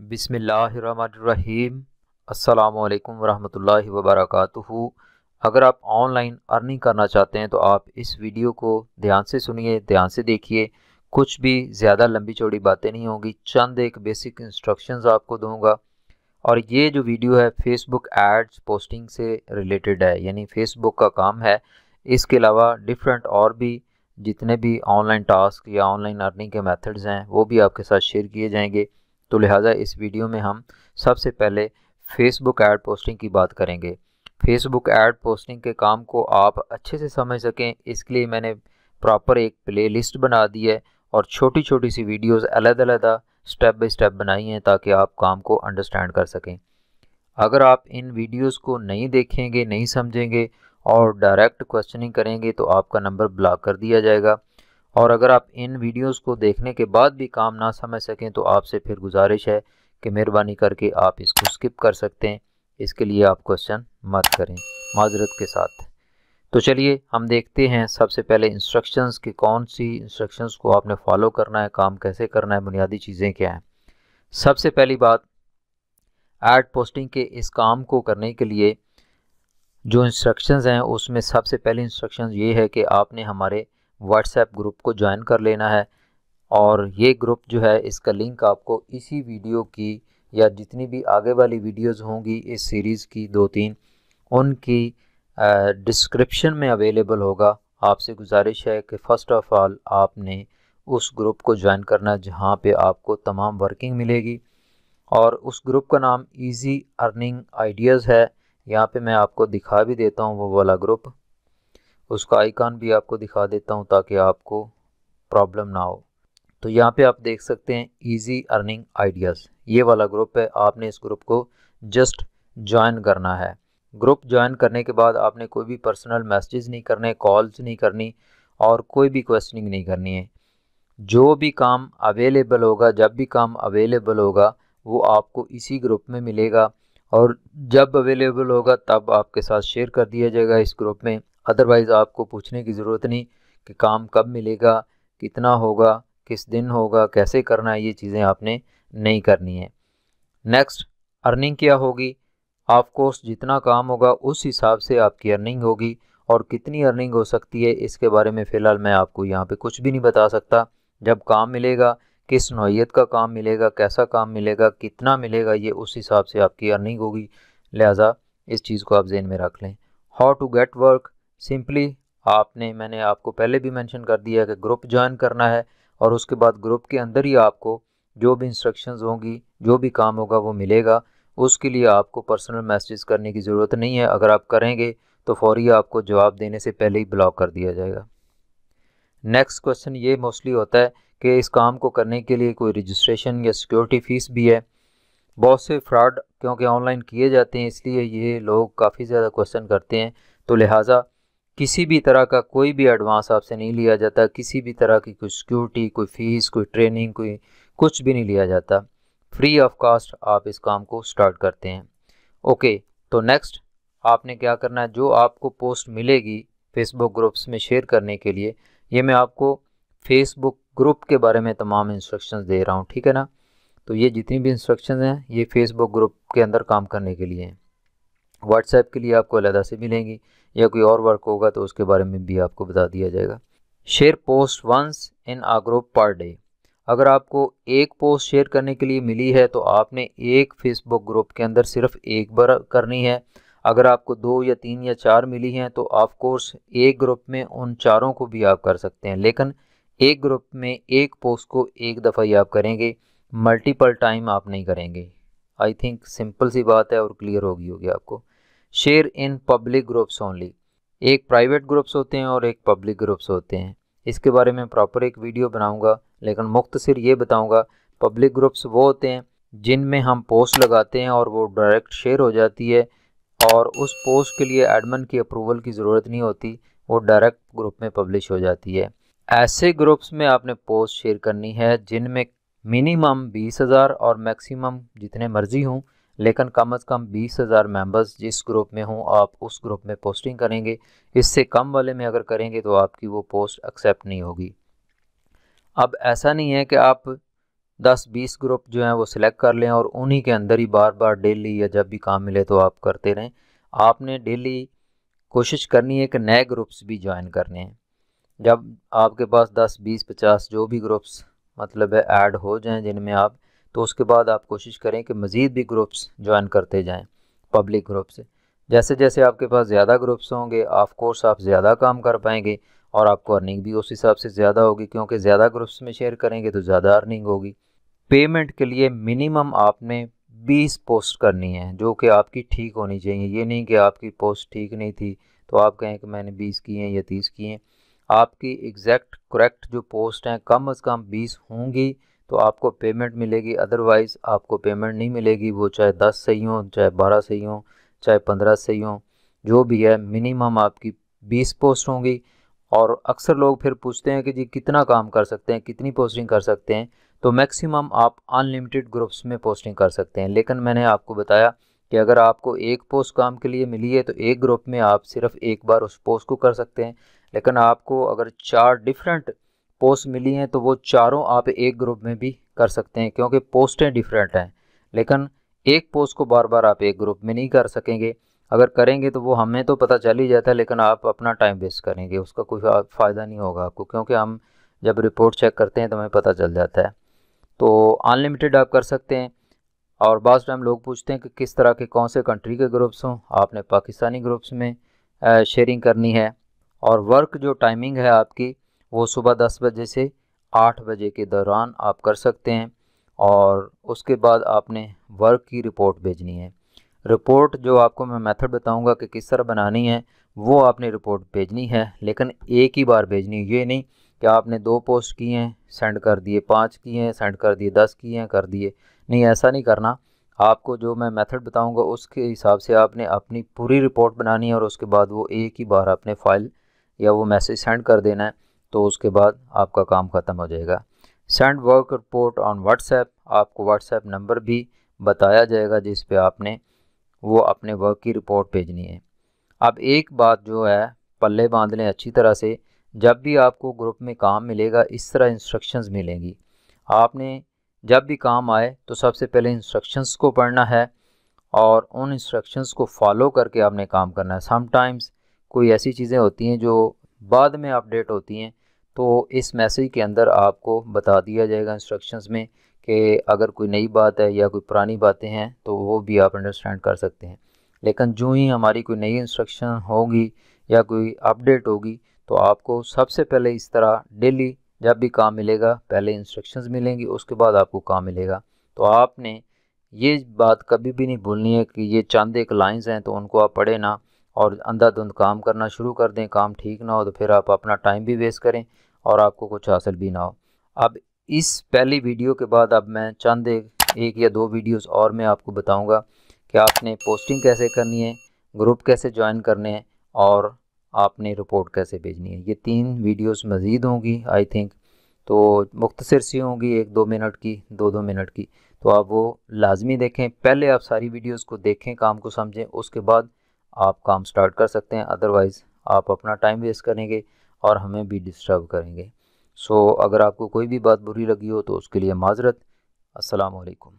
बिसमीम असलकम वरहमल वबरक अगर आप ऑनलाइन अर्निंग करना चाहते हैं तो आप इस वीडियो को ध्यान से सुनिए, ध्यान से देखिए। कुछ भी ज़्यादा लंबी चौड़ी बातें नहीं होंगी, चंद एक बेसिक इंस्ट्रक्शंस आपको दूँगा। और ये जो वीडियो है फेसबुक एड्स पोस्टिंग से रिलेटेड है, यानी फेसबुक का काम है। इसके अलावा डिफरेंट और भी जितने भी ऑनलाइन टास्क या ऑनलाइन अर्निंग के मेथड्स हैं, वो भी आपके साथ शेयर किए जाएँगे। तो लिहाजा इस वीडियो में हम सबसे पहले फेसबुक ऐड पोस्टिंग की बात करेंगे। फेसबुक ऐड पोस्टिंग के काम को आप अच्छे से समझ सकें। इसके लिए मैंने प्रॉपर एक प्ले लिस्ट बना दी है और छोटी छोटी सी वीडियोस अलग अलग स्टेप बाय स्टेप बनाई हैं ताकि आप काम को अंडरस्टैंड कर सकें। अगर आप इन वीडियोस को नहीं देखेंगे, नहीं समझेंगे और डायरेक्ट क्वेश्चनिंग करेंगे तो आपका नंबर ब्लॉक कर दिया जाएगा। और अगर आप इन वीडियोस को देखने के बाद भी काम ना समझ सकें तो आपसे फिर गुजारिश है कि मेहरबानी करके आप इसको स्किप कर सकते हैं। इसके लिए आप क्वेश्चन मत करें, माजरत के साथ। तो चलिए, हम देखते हैं सबसे पहले इंस्ट्रक्शंस की कौन सी इंस्ट्रक्शंस को आपने फॉलो करना है, काम कैसे करना है, बुनियादी चीज़ें क्या हैं। सबसे पहली बात एड पोस्टिंग के इस काम को करने के लिए जो इंस्ट्रक्शंस हैं, उसमें सबसे पहली इंस्ट्रक्शन ये है कि आपने हमारे व्हाट्सएप ग्रुप को ज्वाइन कर लेना है। और ये ग्रुप जो है, इसका लिंक आपको इसी वीडियो की या जितनी भी आगे वाली वीडियोस होंगी इस सीरीज़ की दो तीन, उनकी डिस्क्रिप्शन में अवेलेबल होगा। आपसे गुजारिश है कि फ़र्स्ट ऑफ़ ऑल आपने उस ग्रुप को ज्वाइन करना जहाँ पे आपको तमाम वर्किंग मिलेगी। और उस ग्रुप का नाम इजी अर्निंग आइडियाज़ है। यहाँ पे मैं आपको दिखा भी देता हूँ वो वाला ग्रुप उसका आइकन भी आपको दिखा देता हूँ ताकि आपको प्रॉब्लम ना हो। तो यहाँ पे आप देख सकते हैं इजी अर्निंग आइडियाज़ ये वाला ग्रुप है, आपने इस ग्रुप को जस्ट ज्वाइन करना है। ग्रुप ज्वाइन करने के बाद आपने कोई भी पर्सनल मैसेज नहीं करने कॉल्स नहीं करनी और कोई भी क्वेश्चनिंग नहीं करनी है। जो भी काम अवेलेबल होगा, जब भी काम अवेलेबल होगा, वो आपको इसी ग्रुप में मिलेगा और जब अवेलेबल होगा, तब आपके साथ शेयर कर दिया जाएगा इस ग्रुप में। अदरवाइज़ आपको पूछने की ज़रूरत नहीं कि काम कब मिलेगा, कितना होगा, किस दिन होगा, कैसे करना है, ये चीज़ें आपने नहीं करनी है। नेक्स्ट अर्निंग क्या होगी? ऑफकोर्स जितना काम होगा, उस हिसाब से आपकी अर्निंग होगी और कितनी अर्निंग हो सकती है, इसके बारे में फ़िलहाल मैं आपको यहाँ पे कुछ भी नहीं बता सकता। जब काम मिलेगा, किस नौीयत का काम मिलेगा, कैसा काम मिलेगा, कितना मिलेगा, ये उस हिसाब से आपकी अर्निंग होगी। लिहाजा, इस चीज़ को आप जहन में रख लें। How to get work simply आपने, मैंने आपको पहले भी मेंशन कर दिया कि ग्रुप ज्वाइन करना है और उसके बाद ग्रुप के अंदर ही आपको जो भी इंस्ट्रक्शंस होंगी, जो भी काम होगा वो मिलेगा। उसके लिए आपको पर्सनल मैसेज करने की ज़रूरत नहीं है। अगर आप करेंगे तो फौरी आपको जवाब देने से पहले ही ब्लॉक कर दिया जाएगा। नेक्स्ट क्वेश्चन ये मोस्टली होता है कि इस काम को करने के लिए कोई रजिस्ट्रेशन या सिक्योरिटी फ़ीस भी है। बहुत से फ्रॉड क्योंकि ऑनलाइन किए जाते हैं, इसलिए ये लोग काफ़ी ज़्यादा क्वेश्चन करते हैं। तो लिहाजा किसी भी तरह का कोई भी एडवांस आपसे नहीं लिया जाता, किसी भी तरह की कोई सिक्योरिटी कोई फ़ीस कोई ट्रेनिंग कोई कुछ भी नहीं लिया जाता। फ्री ऑफ़ कास्ट आप इस काम को स्टार्ट करते हैं। ओके तो नेक्स्ट आपने क्या करना है? जो आपको पोस्ट मिलेगी फेसबुक ग्रुप्स में शेयर करने के लिए, ये मैं आपको फेसबुक ग्रुप के बारे में तमाम इंस्ट्रक्शंस दे रहा हूँ, ठीक है ना? तो ये जितनी भी इंस्ट्रक्शंस हैं, ये फेसबुक ग्रुप के अंदर काम करने के लिए हैं। व्हाट्सएप के लिए आपको अलहदा से मिलेंगी या कोई और वर्क होगा तो उसके बारे में भी आपको बता दिया जाएगा। Share post once in a group per day अगर आपको एक पोस्ट शेयर करने के लिए मिली है तो आपने एक फेसबुक ग्रुप के अंदर सिर्फ़ एक बार करनी है। अगर आपको दो या तीन या चार मिली हैं तो ऑफ़ कोर्स एक ग्रुप में उन चारों को भी आप कर सकते हैं। लेकिन एक ग्रुप में एक पोस्ट को एक दफ़ा ही आप करेंगे मल्टीपल टाइम आप नहीं करेंगे। आई थिंक सिंपल सी बात है और क्लियर होगी होगी आपको। Share in public groups only एक प्राइवेट ग्रुप्स होते हैं और एक पब्लिक ग्रुप्स होते हैं। इसके बारे में प्रॉपर एक वीडियो बनाऊँगा, लेकिन मुख्तसर ये बताऊँगा पब्लिक ग्रुप्स वो होते हैं जिनमें हम पोस्ट लगाते हैं और वो डायरेक्ट शेयर हो जाती है और उस पोस्ट के लिए एडमन की अप्रूवल की ज़रूरत नहीं होती, वो डायरेक्ट ग्रुप में पब्लिश हो जाती है। ऐसे ग्रुप्स में आपने पोस्ट शेयर करनी है जिनमें मिनिमम बीस हज़ार और मैक्सिमम जितने मर्ज़ी हों लेकिन कम अज़ कम बीस हज़ार मेंबर्स जिस ग्रुप में हों, आप उस ग्रुप में पोस्टिंग करेंगे। इससे कम वाले में अगर करेंगे तो आपकी वो पोस्ट एक्सेप्ट नहीं होगी। अब ऐसा नहीं है कि आप दस बीस ग्रुप जो हैं वो सिलेक्ट कर लें और उन्हीं के अंदर ही बार बार डेली या जब भी काम मिले तो आप करते रहें। आपने डेली कोशिश करनी है कि नए ग्रुप्स भी ज्वाइन करने हैं। जब आपके पास दस, बीस, पचास जो भी ग्रुप्स मतलब है ऐड हो जाएँ जिनमें आप तो उसके बाद आप कोशिश करें कि मज़ीद भी ग्रुप्स ज्वाइन करते जाएँ, पब्लिक ग्रुप से जैसे जैसे आपके पास ज़्यादा ग्रुप्स होंगे ऑफ़ कोर्स आप ज़्यादा काम कर पाएँगे और आपको अर्निंग भी उस हिसाब से ज़्यादा होगी, क्योंकि ज़्यादा ग्रुप्स में शेयर करेंगे तो ज़्यादा अर्निंग होगी। पेमेंट के लिए मिनिमम आपने 20 पोस्ट करनी है, जो कि आपकी ठीक होनी चाहिए। ये नहीं कि आपकी पोस्ट ठीक नहीं थी तो आप कहें कि मैंने 20 की हैं या 30 किए हैं। आपकी एग्जैक्ट करेक्ट जो पोस्ट हैं, कम अज़ कम 20 होंगी तो आपको पेमेंट मिलेगी अदरवाइज़ आपको पेमेंट नहीं मिलेगी। वो चाहे दस सही हों चाहे बारह सही हों चाहे पंद्रह सही हों जो भी है मिनिमम आपकी बीस पोस्ट होंगी। और अक्सर लोग फिर पूछते हैं कि जी कितना काम कर सकते हैं, कितनी पोस्टिंग कर सकते हैं? तो मैक्सिमम आप अनलिमिटेड ग्रुप्स में पोस्टिंग कर सकते हैं। लेकिन मैंने आपको बताया कि अगर आपको एक पोस्ट काम के लिए मिली है तो एक ग्रुप में आप सिर्फ़ एक बार उस पोस्ट को कर सकते हैं। लेकिन आपको अगर चार डिफरेंट पोस्ट मिली हैं तो वो चारों आप एक ग्रुप में भी कर सकते हैं, क्योंकि पोस्टें डिफरेंट हैं। लेकिन एक पोस्ट को बार बार आप एक ग्रुप में नहीं कर सकेंगे। अगर करेंगे तो वो हमें तो पता चल ही जाता है, लेकिन आप अपना टाइम वेस्ट करेंगे। उसका कोई फ़ायदा नहीं होगा आपको, क्योंकि हम जब रिपोर्ट चेक करते हैं तो हमें पता चल जाता है। तो अनलिमिटेड आप कर सकते हैं, और बाद टाइम लोग पूछते हैं कि किस तरह के कौन से कंट्री के ग्रुप्स हों। आपने पाकिस्तानी ग्रुप्स में शेयरिंग करनी है, और वर्क जो टाइमिंग है आपकी वो सुबह दस बजे से आठ बजे के दौरान आप कर सकते हैं और उसके बाद आपने वर्क की रिपोर्ट भेजनी है। रिपोर्ट जो आपको मैं मेथड बताऊँगा कि किस तरह बनानी है, वो आपने रिपोर्ट भेजनी है, लेकिन एक ही बार भेजनी ये नहीं कि आपने दो पोस्ट किए हैं, सेंड कर दिए पाँच किए हैं, सेंड कर दिए दस किए हैं, कर दिए। नहीं, ऐसा नहीं करना। आपको जो मैं मेथड बताऊँगा, उसके हिसाब से आपने अपनी पूरी रिपोर्ट बनानी है और उसके बाद वो एक ही बार अपने फ़ाइल या वो मैसेज सेंड कर देना है। तो उसके बाद आपका काम ख़त्म हो जाएगा। Send work report on WhatsApp आपको व्हाट्सएप नंबर भी बताया जाएगा जिस पे आपने वो अपने वर्क की रिपोर्ट भेजनी है। अब एक बात जो है, पल्ले बाँध लें अच्छी तरह से, जब भी आपको ग्रुप में काम मिलेगा, इस तरह इंस्ट्रक्शंस मिलेंगी। आपने जब भी काम आए तो सबसे पहले इंस्ट्रक्शंस को पढ़ना है और उन इंस्ट्रक्शंस को फॉलो करके आपने काम करना है। समटाइम्स कोई ऐसी चीज़ें होती हैं जो बाद में अपडेट होती हैं तो इस मैसेज के अंदर आपको बता दिया जाएगा इंस्ट्रक्शंस में कि अगर कोई नई बात है या कोई पुरानी बातें हैं तो वो भी आप अंडरस्टैंड कर सकते हैं। लेकिन जो ही हमारी कोई नई इंस्ट्रक्शन होगी या कोई अपडेट होगी तो आपको सबसे पहले इस तरह डेली जब भी काम मिलेगा, पहले इंस्ट्रक्शंस मिलेंगी, उसके बाद आपको काम मिलेगा। तो आपने ये बात कभी भी नहीं भूलनी है कि ये चंद एक लाइंस हैं तो उनको आप पढ़े ना। और अंधाधुंध काम करना शुरू कर दें काम ठीक ना हो तो फिर आप अपना टाइम भी वेस्ट करें और आपको कुछ हासिल भी ना हो। अब इस पहली वीडियो के बाद अब मैं चंद एक, या दो वीडियोस और मैं आपको बताऊँगा कि आपने पोस्टिंग कैसे करनी है ग्रुप कैसे ज्वाइन करने हैं और आपने रिपोर्ट कैसे भेजनी है। ये तीन वीडियोस मज़ीद होंगी आई थिंक तो मुख्तसर सी होंगी एक दो मिनट की दो दो मिनट की। तो आप वो लाजमी देखें पहले आप सारी वीडियोस को देखें काम को समझें उसके बाद आप काम स्टार्ट कर सकते हैं अदरवाइज़ आप अपना टाइम वेस्ट करेंगे और हमें भी डिस्टर्ब करेंगे। सो अगर आपको कोई भी बात बुरी लगी हो तो उसके लिए माजरत। अस्सलाम वालेकुम